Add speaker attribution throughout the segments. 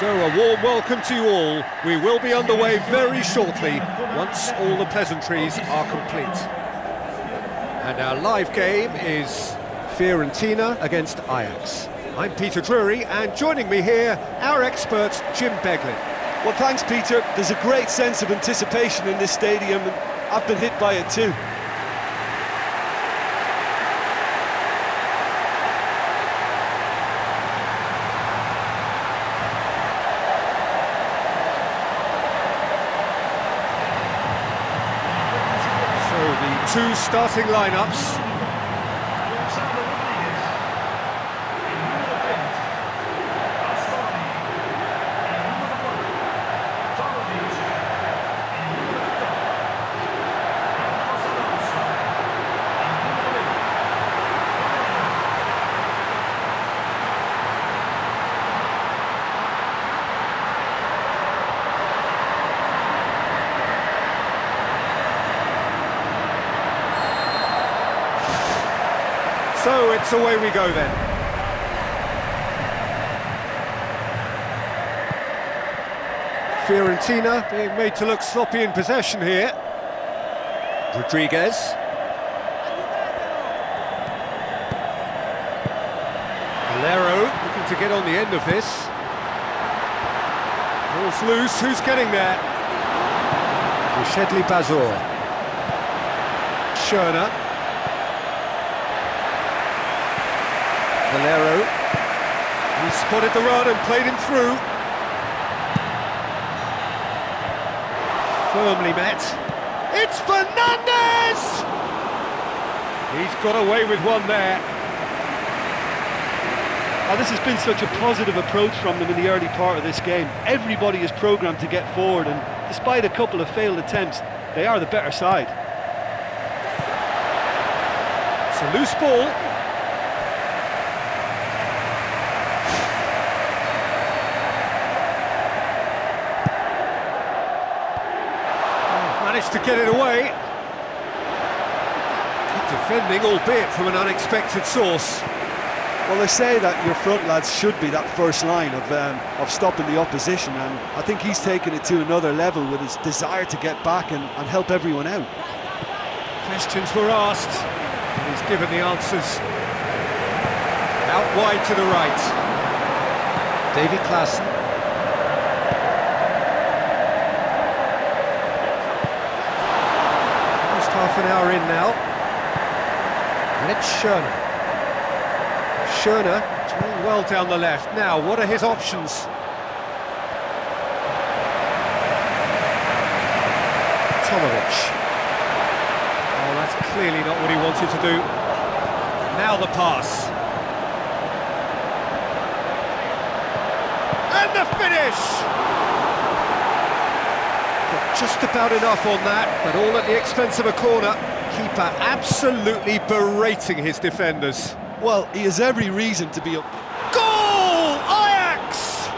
Speaker 1: So a warm welcome to you all. We will be underway very shortly once all the pleasantries are complete. And our live game is Fiorentina against Ajax. I'm Peter Drury and joining me here, our expert Jim Beglin.
Speaker 2: Well, thanks, Peter. There's a great sense of anticipation in this stadium, and I've been hit by it too.
Speaker 1: So the two starting lineups. So it's away we go then. Fiorentina being made to look sloppy in possession here. Rodriguez. Valero looking to get on the end of this. Ball's loose, who's getting there? Riechedly Bazoer. Schöne. Valero. He spotted the run and played him through. Firmly met. It's Fernandez! He's got away with one there.
Speaker 2: Oh, this has been such a positive approach from them in the early part of this game. Everybody is programmed to get forward, and despite a couple of failed attempts, they are the better side.
Speaker 1: It's a loose ball. Managed to get it away. Good defending, albeit from an unexpected source.
Speaker 2: Well, they say that your front lads should be that first line of um, of stopping the opposition, and I think he's taken it to another level with his desire to get back and, and help everyone out.
Speaker 1: Questions were asked, and he's given the answers. Out wide to the right. David Klaassen. Half an hour in now. And it's. Schöne doing well down the left. Now, what are his options? Tomovic. Oh, that's clearly not what he wanted to do. Now the pass. And the finish! Just about enough on that, but all at the expense of a corner. Keeper absolutely berating his defenders.
Speaker 2: Well, he has every reason to be up.
Speaker 1: Goal! Ajax!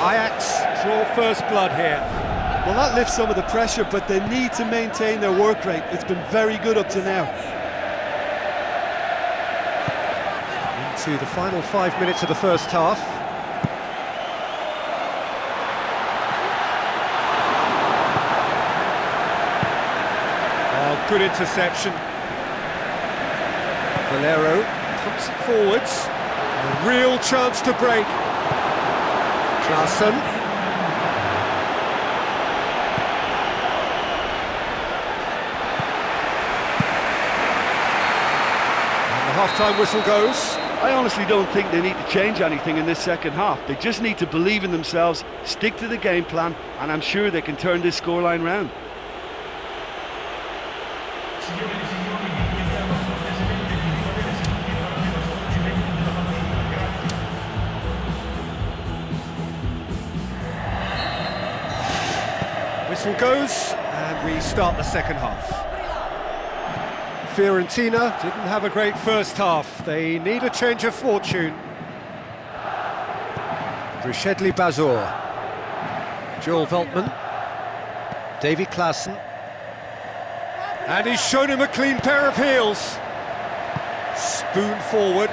Speaker 1: Ajax draw first blood here.
Speaker 2: Well, that lifts some of the pressure, but they need to maintain their work rate. It's been very good up to now.
Speaker 1: Into the final five minutes of the first half. Oh, good interception. Valero pumps it forwards. A real chance to break. Klaassen. Half-time whistle goes.
Speaker 2: I honestly don't think they need to change anything in this second half. They just need to believe in themselves, stick to the game plan, and I'm sure they can turn this scoreline round.
Speaker 1: Whistle goes, and we start the second half. Fiorentina didn't have a great first half. They need a change of fortune. Riechedly Bazoer. Joel Veltman. Davy Klaassen. And he's shown him a clean pair of heels. Spoon forward.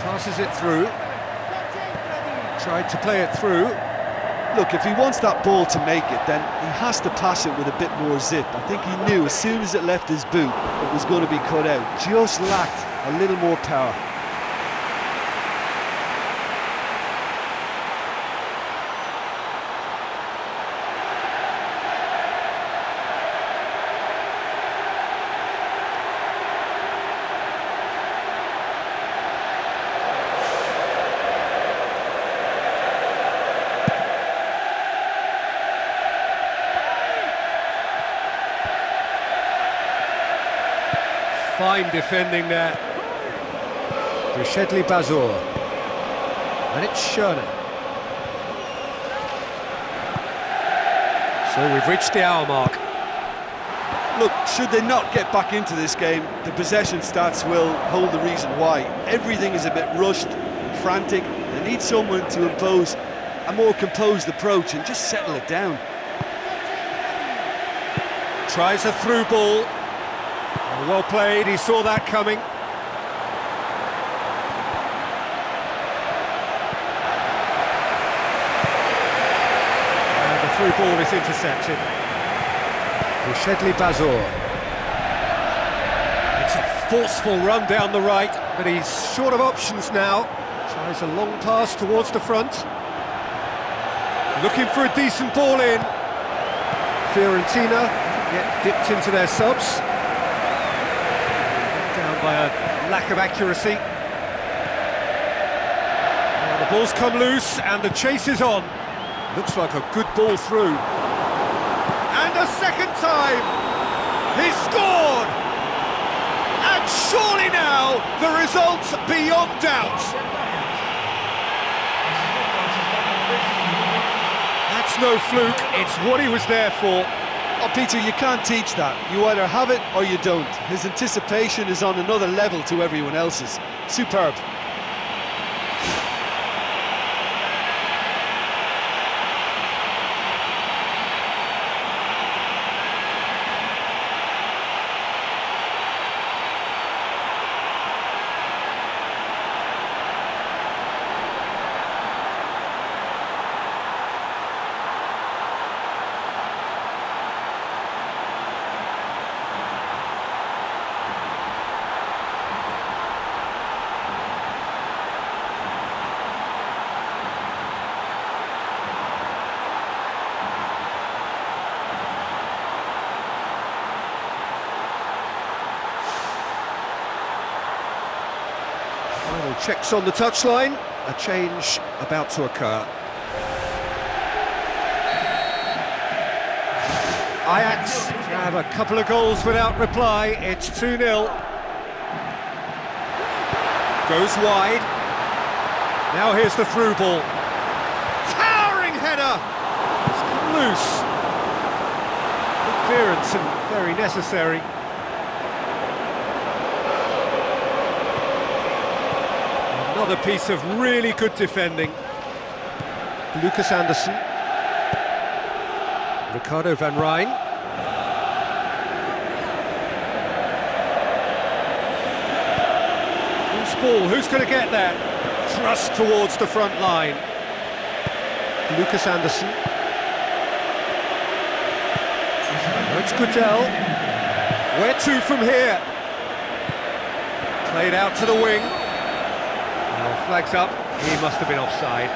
Speaker 1: Passes it through. Tried to play it through.
Speaker 2: Look, if he wants that ball to make it, then he has to pass it with a bit more zip. I think he knew as soon as it left his boot, it was going to be cut out. Just lacked a little more power.
Speaker 1: Fine defending there. Riechedly Bazoer. And it's Schöne. So we've reached the hour mark.
Speaker 2: Look, should they not get back into this game, the possession stats will hold the reason why. Everything is a bit rushed and frantic. They need someone to impose a more composed approach and just settle it down.
Speaker 1: Tries a through ball. Well played, he saw that coming. And the through ball is intercepted. Riechedly Bazoer. It's a forceful run down the right, but he's short of options now. Tries a long pass towards the front. Looking for a decent ball in. Fiorentina get dipped into their subs by a lack of accuracy. The ball's come loose and the chase is on. Looks like a good ball through. And a second time! He scored! And surely now the result's beyond doubt. That's no fluke, it's what he was there for.
Speaker 2: Oh, Peter, you can't teach that. You either have it or you don't. His anticipation is on another level to everyone else's. Superb.
Speaker 1: Final checks on the touchline, a change about to occur. Ajax have a couple of goals without reply, it's 2-0. Goes wide. Now here's the through ball. Towering header! It's loose. Good clearance and very necessary. Another piece of really good defending. Lucas Andersen. Ricardo van Rhijn. Who's ball? Who's going to get that? Thrust towards the front line. Lucas Andersen. It's Gudelj. Where to from here? Played out to the wing. Well, flags up, he must have been offside.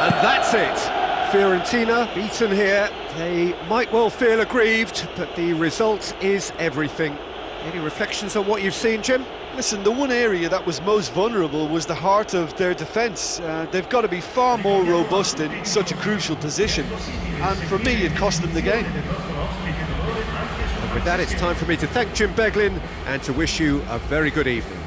Speaker 1: And that's it. Fiorentina beaten here. They might well feel aggrieved, but the result is everything. Any reflections on what you've seen, Jim?
Speaker 2: Listen, the one area that was most vulnerable was the heart of their defence. Uh, they've got to be far more robust in such a crucial position. And for me, it cost them the game.
Speaker 1: And with that, it's time for me to thank Jim Beglin and to wish you a very good evening.